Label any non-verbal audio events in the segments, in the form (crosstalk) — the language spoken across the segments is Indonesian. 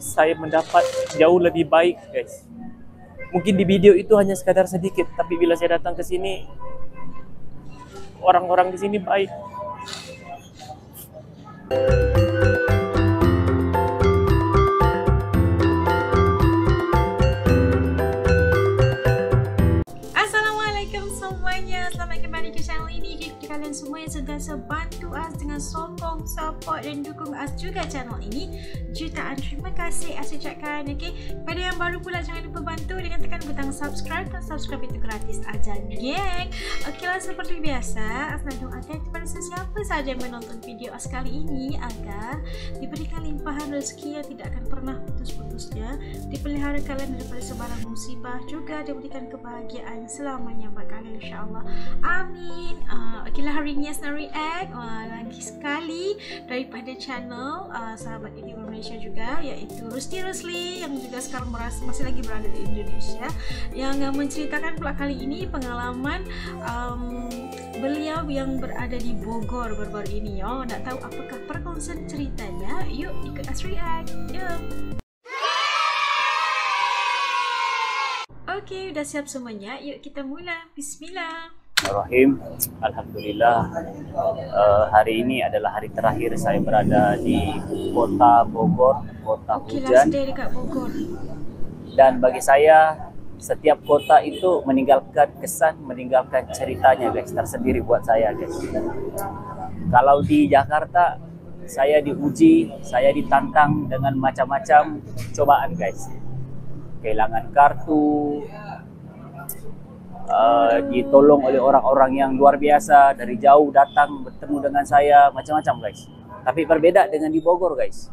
saya mendapat jauh lebih baik, guys. Mungkin di video itu hanya sekadar sedikit, tapi bila saya datang ke sini, orang-orang di sini baik. Assalamualaikum Kalian semua yang sentiasa bantu us Dengan sokong, support dan dukung us juga channel ini. Jutaan terima kasih As ucapkan okay? Pada yang baru pula jangan lupa bantu Dengan tekan butang subscribe Dan subscribe itu gratis aja geng Okey lah seperti biasa As nak doakan kepada sesiapa sahaja yang menonton video As kali ini Agar diberikan limpahan rezeki yang tidak akan pernah putus-putusnya Dipelihara kalian daripada sebarang musibah Juga diberikan kebahagiaan selamanya buat kalian insyaAllah Amin. Uh, Ok hari ni Asna React uh, Lagi sekali daripada channel uh, Sahabat ini Malaysia juga Iaitu Rusty Rusli Yang juga sekarang merasa, masih lagi berada di Indonesia Yang uh, menceritakan pula kali ini Pengalaman um, beliau yang berada di Bogor baru-baru ini Oh, nak tahu apakah perkongsian ceritanya? Yuk ikut As React Yuk Okey, dah siap semuanya. Yuk kita mula. Bismillah. Bismillahirrahmanirrahim. Alhamdulillah uh, hari ini adalah hari terakhir saya berada di kota Bogor, kota hujan. Dan bagi saya setiap kota itu meninggalkan kesan, meninggalkan ceritanya guys tersendiri buat saya guys. Kalau di Jakarta saya diuji, saya ditantang dengan macam-macam cobaan guys. Kehilangan kartu, uh, ditolong oleh orang-orang yang luar biasa dari jauh datang bertemu dengan saya macam-macam guys. Tapi berbeda dengan di Bogor guys.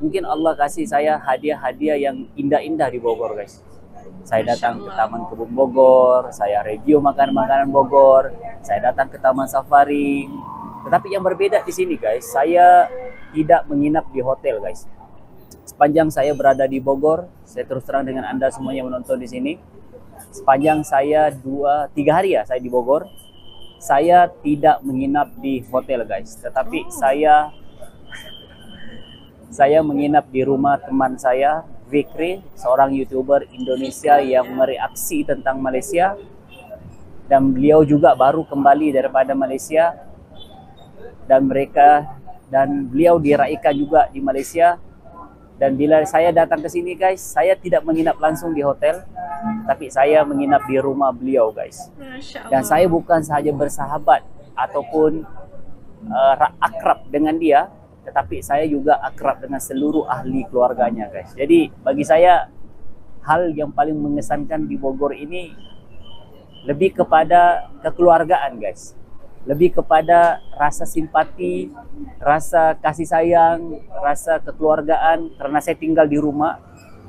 Mungkin Allah kasih saya hadiah-hadiah yang indah-indah di Bogor guys. Saya datang ke Taman Kebun Bogor, saya review makanan-makanan Bogor, saya datang ke Taman Safari. Tetapi yang berbeda di sini guys, saya tidak menginap di hotel guys. Sepanjang saya berada di Bogor, saya terus terang dengan anda semua yang menonton di sini, sepanjang saya dua tiga hari ya saya di Bogor saya tidak menginap di hotel guys. Tetapi Oh. saya saya menginap di rumah teman saya Vikri seorang youtuber Indonesia yang mereaksi tentang Malaysia. Dan beliau juga baru kembali daripada Malaysia. Dan mereka dan beliau diraikan juga di Malaysia dan bila saya datang ke sini guys saya tidak menginap langsung di hotel tapi saya menginap di rumah beliau guys. Dan saya bukan sahaja bersahabat ataupun uh, ra- akrab dengan dia tetapi saya juga akrab dengan seluruh ahli keluarganya guys. Jadi bagi saya hal yang paling mengesankan di Bogor ini lebih kepada kekeluargaan guys lebih kepada rasa simpati, rasa kasih sayang, rasa kekeluargaan karena saya tinggal di rumah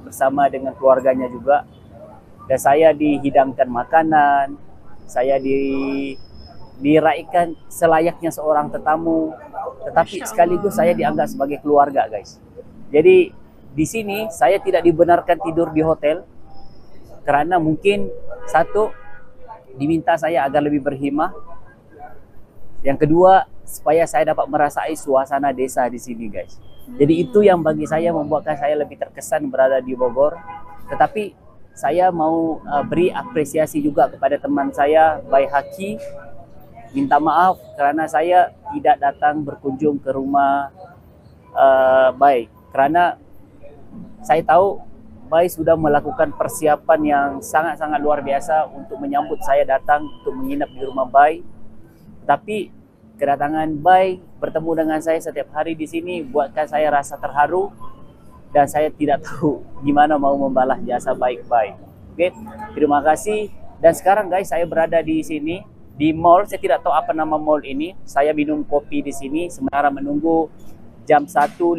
bersama dengan keluarganya juga dan saya dihidangkan makanan, saya di diraikan selayaknya seorang tetamu, tetapi sekaligus saya dianggap sebagai keluarga, guys. Jadi di sini saya tidak dibenarkan tidur di hotel karena mungkin satu diminta saya agar lebih berhimah. Yang kedua, supaya saya dapat merasai suasana desa di sini, guys. Jadi itu yang bagi saya membuatkan saya lebih terkesan berada di Bogor. Tetapi saya mau uh, beri apresiasi juga kepada teman saya, Bay Haki. Minta maaf kerana saya tidak datang berkunjung ke rumah uh, Bay. Kerana saya tahu Bay sudah melakukan persiapan yang sangat-sangat luar biasa untuk menyambut saya datang untuk menginap di rumah Bay. Tapi kedatangan Bay bertemu dengan saya setiap hari di sini buatkan saya rasa terharu dan saya tidak (laughs) tahu gimana mau membalas jasa baik Bay. Oke, terima kasih. Dan sekarang guys saya berada di sini di mall. Saya tidak tahu apa nama mall ini. Saya minum kopi di sini sementara menunggu jam 1.15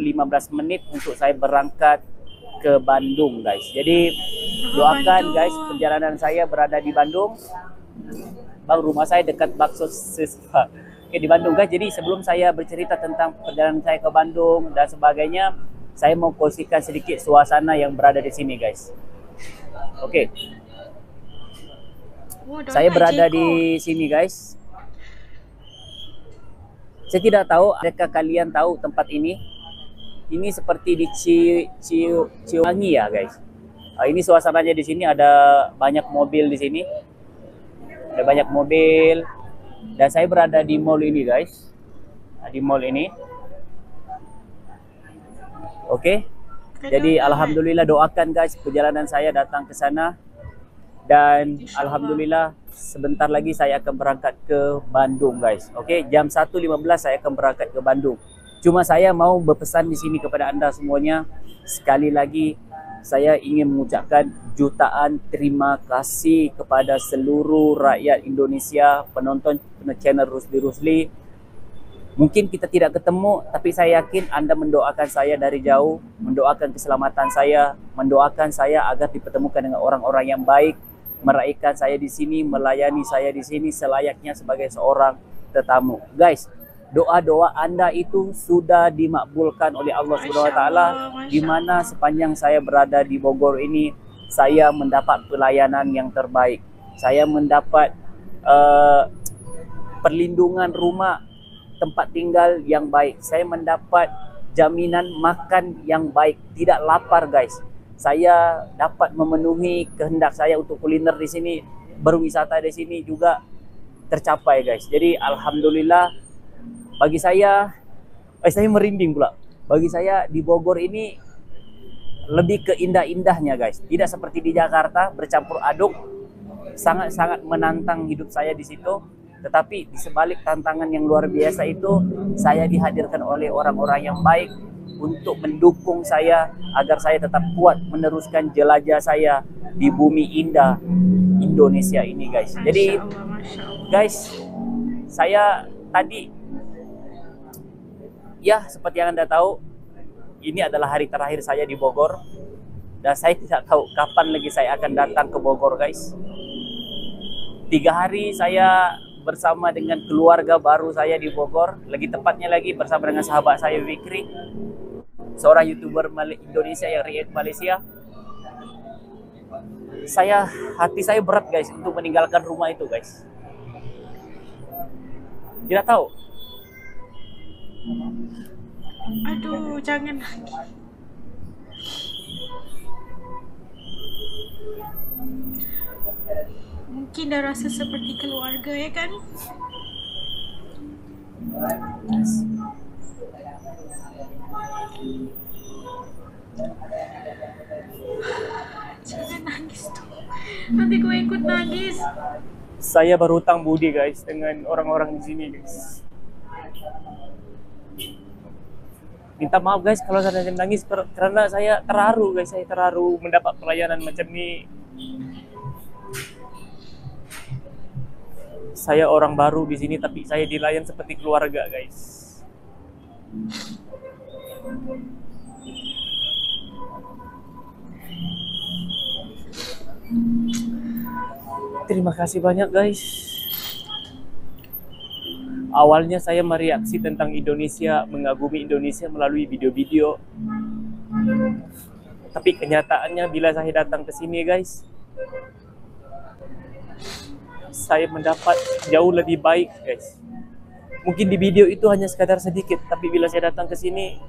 menit untuk saya berangkat ke Bandung guys. Jadi doakan guys perjalanan saya berada di Bandung. Bang rumah saya dekat Bakso Siswa. (laughs) Oke di Bandung guys. Jadi sebelum saya bercerita tentang perjalanan saya ke Bandung dan sebagainya, saya mau kongsikan sedikit suasana yang berada di sini guys. Oke, dah saya berada di sini guys. Saya tidak tahu adakah kalian tahu tempat ini. ini seperti di Ci, Ci, Ciwangi ya guys. Uh, ini suasananya di sini ada banyak mobil di sini. Ada banyak mobil dan saya berada di mall ini guys. Di mall ini. Oke. Jadi alhamdulillah doakan guys perjalanan saya datang ke sana dan alhamdulillah sebentar lagi saya akan berangkat ke Bandung guys. Okey, jam 1.15 saya akan berangkat ke Bandung. Cuma saya mau berpesan di sini kepada anda semuanya sekali lagi saya ingin mengucapkan jutaan terima kasih kepada seluruh rakyat Indonesia penonton channel Rusli Rusli Mungkin kita tidak ketemu, tapi saya yakin Anda mendoakan saya dari jauh, mendoakan keselamatan saya, mendoakan saya agar dipertemukan dengan orang-orang yang baik, meraihkan saya di sini, melayani saya di sini selayaknya sebagai seorang tetamu. Guys, doa-doa Anda itu sudah dimakbulkan oleh Allah Subhanahu wa taala di mana sepanjang saya berada di Bogor ini saya mendapat pelayanan yang terbaik. Saya mendapat uh, perlindungan rumah tempat tinggal yang baik. Saya mendapat jaminan makan yang baik, tidak lapar guys. Saya dapat memenuhi kehendak saya untuk kuliner di sini, berwisata di sini juga tercapai guys. Jadi alhamdulillah bagi saya eh saya merinding pula. Bagi saya di Bogor ini lebih ke indah-indahnya guys. Tidak seperti di Jakarta bercampur aduk. Sangat-sangat menantang hidup saya di situ tetapi di sebalik tantangan yang luar biasa itu, saya dihadirkan oleh orang-orang yang baik untuk mendukung saya agar saya tetap kuat meneruskan jelajah saya di bumi indah Indonesia ini, guys. Jadi, guys, saya tadi ya seperti yang anda tahu, ini adalah hari terakhir saya di Bogor dan saya tidak tahu kapan lagi saya akan datang ke Bogor, guys. Tiga hari saya bersama dengan keluarga baru saya di Bogor. Lagi tepatnya lagi bersama dengan sahabat saya Fikri, seorang youtuber Indonesia yang react Malaysia. Saya hati saya berat guys untuk meninggalkan rumah itu guys. Tidak tahu. Aduh, jangan lagi. mungkin dah rasa seperti keluarga ya kan? Jangan nangis tuh nanti gue ikut nangis. Saya berhutang budi guys dengan orang-orang di sini guys minta maaf guys kalau saya nangis karena saya terharu guys. Saya terharu mendapat pelayanan macam ini saya orang baru di sini tapi saya dilayan seperti keluarga guys. Terima kasih banyak guys awalnya saya mereaksi tentang Indonesia mengagumi Indonesia melalui video-video. Tapi kenyataannya bila saya datang ke sini guys saya mendapat jauh lebih baik guys. Mungkin di video itu hanya sekadar sedikit tapi bila saya datang ke sini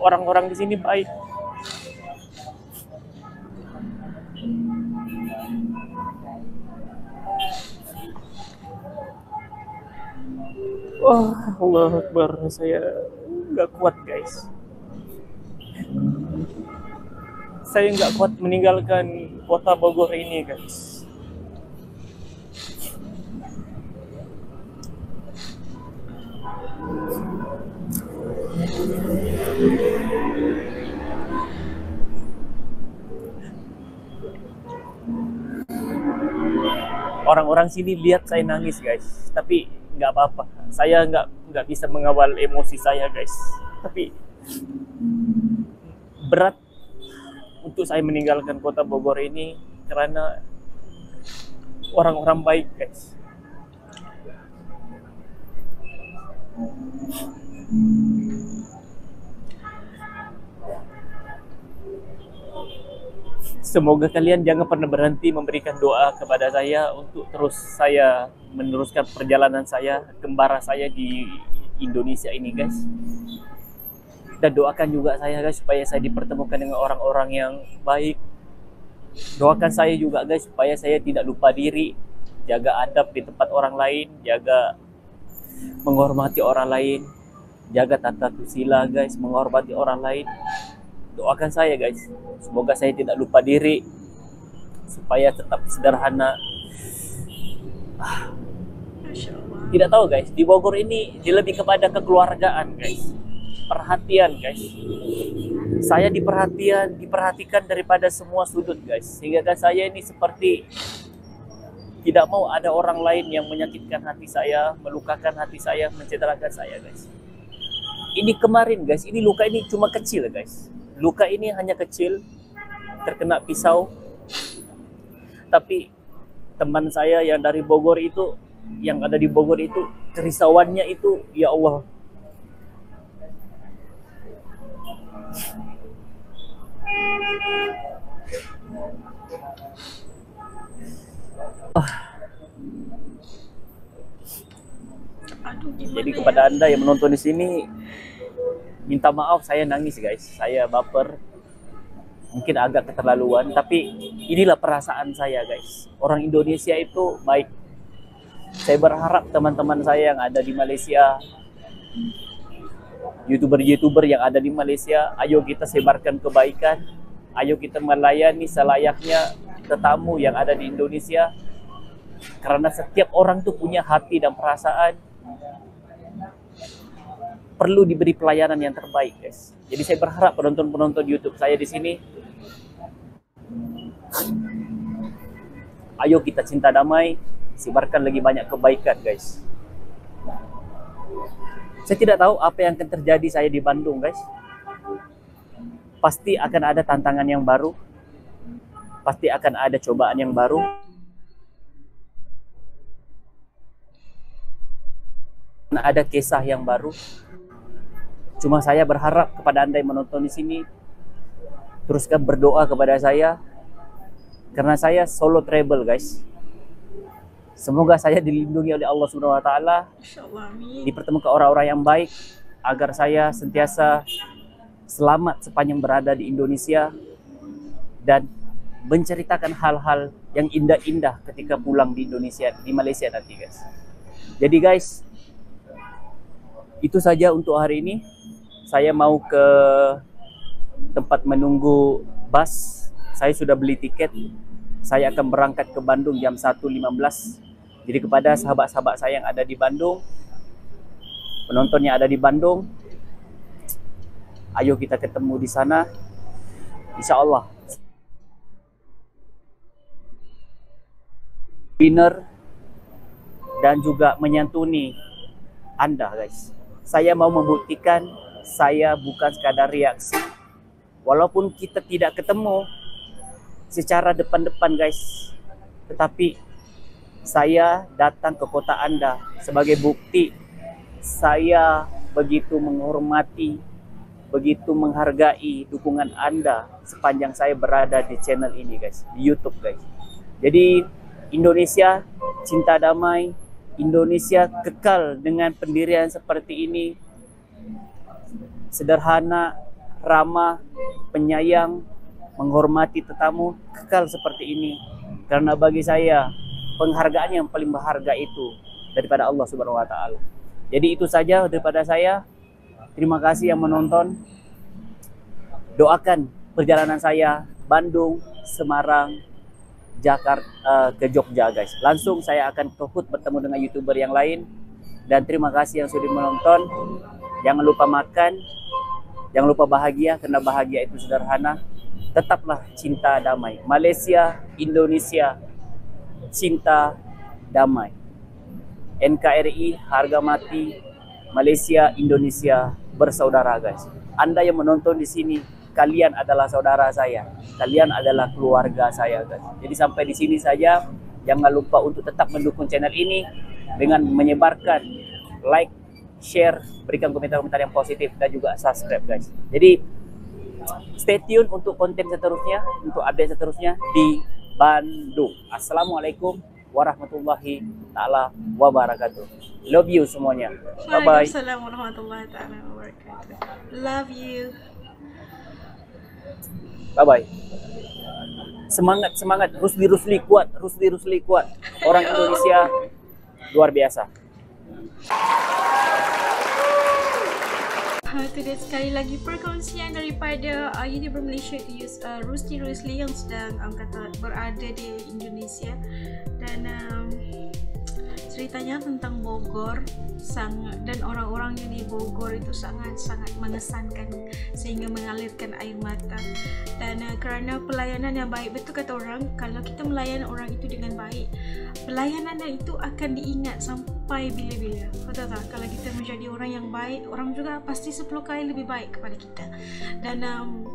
orang-orang di sini baik Wah, oh, Allah Akbar, saya nggak kuat guys. Saya nggak kuat meninggalkan kota Bogor ini guys. orang-orang sini lihat saya nangis guys tapi nggak apa-apa. Saya nggak nggak bisa mengawal emosi saya guys. Tapi berat untuk saya meninggalkan kota Bogor ini karena orang-orang baik guys Semoga kalian jangan pernah berhenti memberikan doa kepada saya untuk terus saya meneruskan perjalanan saya, kembara saya di Indonesia ini guys. dan doakan juga saya guys supaya saya dipertemukan dengan orang-orang yang baik doakan saya juga guys supaya saya tidak lupa diri jaga adab di tempat orang lain jaga menghormati orang lain jaga tata sila guys menghormati orang lain doakan saya guys. Semoga saya tidak lupa diri supaya tetap sederhana. Tidak tahu guys. Di Bogor ini lebih kepada kekeluargaan guys. Perhatian guys. Saya diperhatian diperhatikan daripada semua sudut guys. Sehingga kan saya ini seperti tidak mau ada orang lain yang menyakitkan hati saya melukakan hati saya mencederakan saya guys. Ini kemarin guys. Ini luka ini cuma kecil guys luka ini hanya kecil terkena pisau. Tapi teman saya yang dari Bogor itu yang ada di Bogor itu kerisauannya itu ya Allah. Gimana jadi ya? kepada anda yang menonton di sini minta maaf saya nangis guys. Saya baper. Mungkin agak keterlaluan tapi inilah perasaan saya guys. Orang Indonesia itu baik. Saya berharap teman-teman saya yang ada di Malaysia youtuber-youtuber yang ada di Malaysia ayo kita sebarkan kebaikan. Ayo kita melayani selayaknya tetamu yang ada di Indonesia. Karena setiap orang tuh punya hati dan perasaan perlu diberi pelayanan yang terbaik guys. Jadi saya berharap penonton-penonton YouTube saya di sini ayo kita cinta damai sebarkan lagi banyak kebaikan guys. Saya tidak tahu apa yang akan terjadi saya di Bandung guys. Pasti akan ada tantangan yang baru. Pasti akan ada cobaan yang baru. Ada kisah yang baru cuma saya berharap kepada anda yang menonton di sini teruskan berdoa kepada saya. Karena saya solo travel guys. Semoga saya dilindungi oleh Allah Subhanahu wa taala. Dipertemukan orang-orang yang baik agar saya sentiasa selamat sepanjang berada di Indonesia dan menceritakan hal-hal yang indah-indah ketika pulang di Indonesia di Malaysia nanti guys. Jadi guys, itu saja untuk hari ini. Saya mau ke tempat menunggu bus. Saya sudah beli tiket. Saya akan berangkat ke Bandung jam 1.15. Jadi kepada sahabat-sahabat saya yang ada di Bandung, penonton yang ada di Bandung, ayo kita ketemu di sana. Insya Allah. Dinner dan juga menyantuni Anda guys. Saya mau membuktikan saya bukan sekadar reaksi. Walaupun kita tidak ketemu secara depan-depan guys. Tetapi saya datang ke kota Anda sebagai bukti saya begitu menghormati, begitu menghargai dukungan Anda sepanjang saya berada di channel ini guys, di YouTube guys. Jadi Indonesia cinta damai, Indonesia kekal dengan pendirian seperti ini. Sederhana, ramah, penyayang, menghormati tetamu, kekal seperti ini. Karena bagi saya, penghargaan yang paling berharga itu daripada Allah Subhanahu wa taala. Jadi itu saja daripada saya. Terima kasih yang menonton. Doakan perjalanan saya Bandung, Semarang, Jakarta eh, ke Jogja guys. Langsung saya akan ke Hut bertemu dengan YouTuber yang lain dan terima kasih yang sudah menonton. Jangan lupa makan, jangan lupa bahagia karena bahagia itu sederhana. Tetaplah cinta damai. Malaysia, Indonesia, cinta damai. NKRI harga mati Malaysia Indonesia bersaudara guys. Anda yang menonton di sini kalian adalah saudara saya. Kalian adalah keluarga saya guys. Jadi sampai di sini saja jangan lupa untuk tetap mendukung channel ini dengan menyebarkan like, share, berikan komentar-komentar yang positif dan juga subscribe guys. Jadi stay tune untuk konten seterusnya, untuk update seterusnya di Bandung. Assalamualaikum warahmatullahi taala wabarakatuh. Love you semuanya. Bye bye. Waalaikumsalam warahmatullahi taala wabarakatuh. Love you. Bye bye. Semangat semangat Rusli Rusli kuat, Rusli Rusli kuat. Orang Indonesia luar biasa. Itu dia sekali lagi perkongsian daripada uh, YouTuber Malaysia Yus, uh, Rusty Rusli yang sedang um, kata berada di Indonesia dan um, ceritanya tentang Bogor sangat dan orang-orangnya di Bogor itu sangat-sangat mengesankan sehingga mengalirkan air mata. Dan uh, kerana pelayanan yang baik betul kata orang kalau kita melayan orang itu dengan baik pelayanan itu akan diingat sampai bila-bila. Betul tak? Kalau kita menjadi orang yang baik orang juga pasti 10 kali lebih baik kepada kita. Dan um,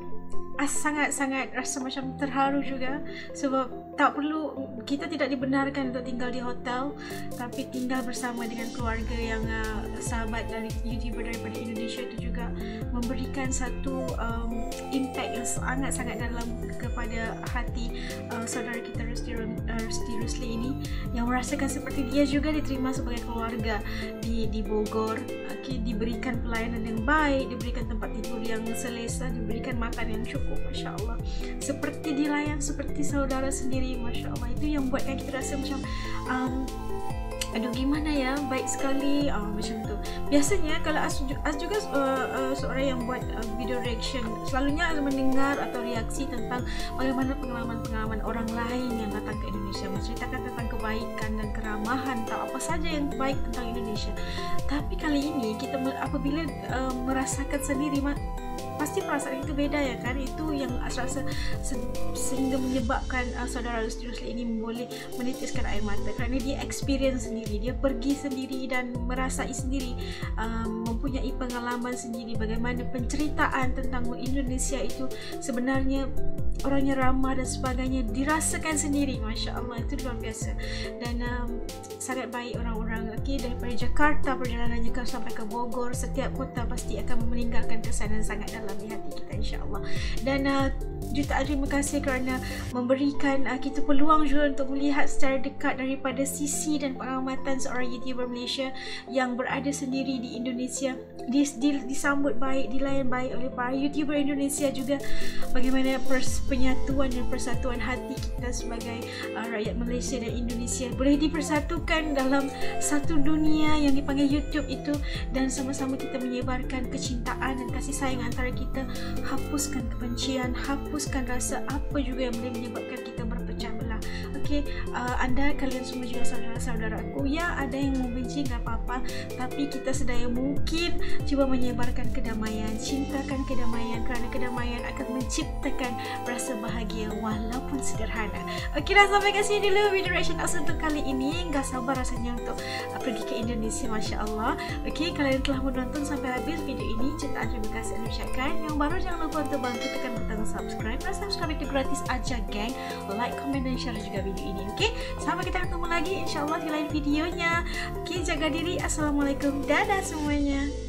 sangat-sangat rasa macam terharu juga. Sebab tak perlu kita tidak dibenarkan untuk tinggal di hotel tapi tinggal bersama dengan keluarga yang uh, sahabat dari YouTuber daripada Indonesia itu juga memberikan satu um, impact yang sangat-sangat dalam kepada hati uh, saudara kita Rusty, uh, Rusty Rusli ini yang merasakan seperti dia juga diterima sebagai keluarga di di Bogor. Okay, diberikan pelayanan yang baik diberikan tempat tidur yang selesa diberikan makan yang cukup cukup Masya Allah. Seperti dilayang seperti saudara sendiri Masya Allah. Itu yang buatkan kita rasa macam um, Aduh gimana ya? Baik sekali. Uh, Macam tu. Biasanya kalau As, As juga uh, uh, Seorang yang buat uh, video reaction Selalunya As mendengar Atau reaksi tentang Bagaimana pengalaman-pengalaman Orang lain yang datang ke Indonesia. Menceritakan tentang kebaikan Dan keramahan Atau apa saja yang baik Tentang Indonesia. Tapi kali ini Kita apabila uh, Merasakan sendiri pasti perasaan itu beda ya kan? Itu yang rasa se- sehingga menyebabkan uh, saudara Rusli ini boleh menitiskan air mata. Kerana dia experience sendiri dia pergi sendiri dan merasai sendiri um, mempunyai pengalaman sendiri bagaimana penceritaan tentang Indonesia itu sebenarnya orangnya ramah dan sebagainya dirasakan sendiri. Masya Allah itu luar biasa. Dan um, sangat baik orang-orang okay, daripada Jakarta perjalanannya sampai ke Bogor setiap kota pasti akan meninggalkan kesan yang sangat dalam di hati kita insyaAllah. Dan uh, jutaan terima kasih kerana memberikan uh, kita peluang juga untuk melihat secara dekat daripada sisi dan pengamatan seorang YouTuber Malaysia yang berada sendiri di Indonesia. Dis, di, disambut baik, dilayan baik oleh para YouTuber Indonesia juga. Bagaimana pers, penyatuan dan persatuan hati kita sebagai uh, rakyat Malaysia dan Indonesia boleh dipersatukan dalam satu dunia yang dipanggil YouTube itu. Dan sama-sama kita menyebarkan kecintaan dan kasih sayang antara kita hapuskan kebencian hapuskan rasa apa juga yang boleh menyebabkan kita belah okey uh, anda kalian semua juga saudara-saudara aku ya ada yang membenci tak apa-apa. Tapi kita sedaya mungkin cuba menyebarkan kedamaian cintakan kedamaian kerana kedamaian akan menciptakan rasa bahagia walaupun sederhana. Okey dah sampai kat sini dulu video reaction aku untuk kali ini. Enggak sabar rasanya untuk uh, pergi ke Indonesia Masya Allah. Okey kalian telah menonton sampai habis video ini. Cinta terima kasih ucapkan. Kan yang baru jangan lupa untuk bantu tekan butang subscribe dan subscribe itu gratis aja geng. Like, comment dan share juga video ini oke? Okay? sampai kita ketemu lagi insyaAllah di lain videonya. Oke jaga diri. Assalamualaikum. Dadah semuanya